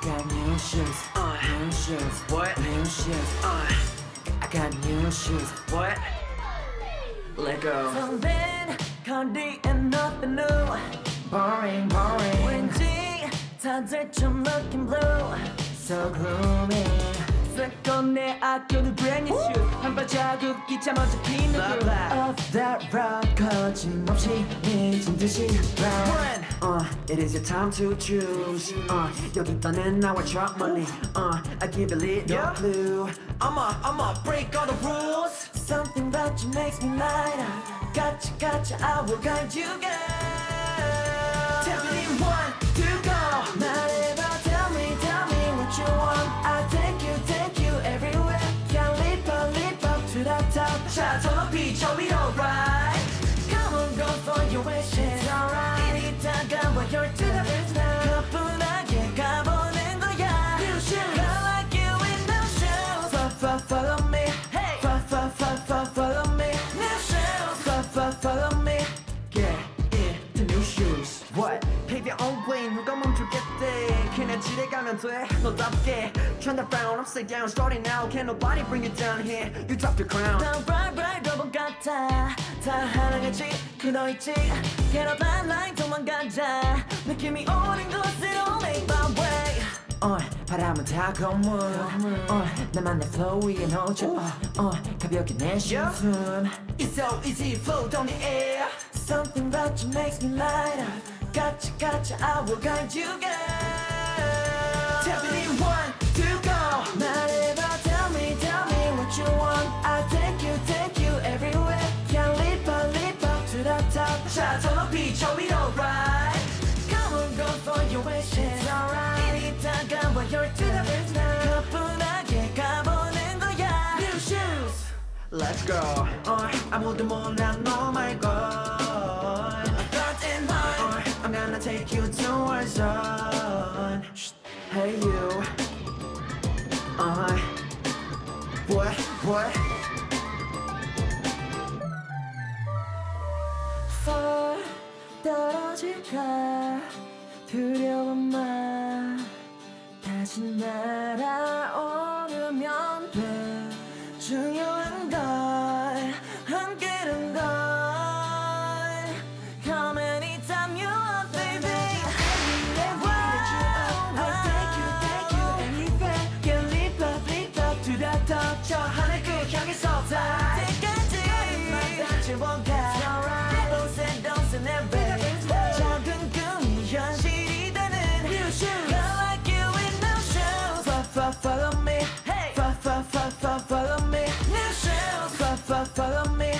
got new shoes, Uh. new shoes, What? new shoes. Uh, I got new shoes. what? Let go. 선된 거리 and nothing new Boring, boring, 왠지 다들 좀 looking blue so gloomy. 쓰고 내 아껴둔 brand new shoe 한발 자국 기차 먼저 피는 Blah, 그 blah. Off that rock, 거침없이 미친 듯이 round. One. Uh, it is your time to choose. Uh, 여기 떠는 나와 drop money. Uh, I give a little Yeah. clue. I'ma, I'ma break all the rules. Something about you makes me lighter Gotcha, gotcha, I will guide you girl 지나가면 돼 너답게 Turn the frown upside down starting now Can't nobody bring you down here You drop your crown 난 bright bright 로봇 같아 다 하나같이 굳어있지 Get up that line 도망가자 느낌이 오는 곳으로 make my way Uh, 바람은 다 건물. Uh, 나만 내 flow 위에 놓쳐. Uh, uh, 가볍게 내 Yeah. 숨. It's so easy float on the air Something about you makes me lighter Gotcha, gotcha, I will guide you girl top 자, 저 높이 저 위로 ride Come on, go for your wishes, alright 이리 다가와, you're to the bridge now 가뿐하게 가보는 거야 New shoes Let's go uh, 아무도 몰라 너 말고 Thoughts in mind Uh, I'm gonna take you to our zone. Shh, Hey you. Uh huh. What? What? Far 떨어질까? 두려운 마 다시 날아오르면 돼. 중요한 걸 함께 fa, follow me. Hey. Fa, fa, fa, fa, follow me. New shoes Fa, fa, follow me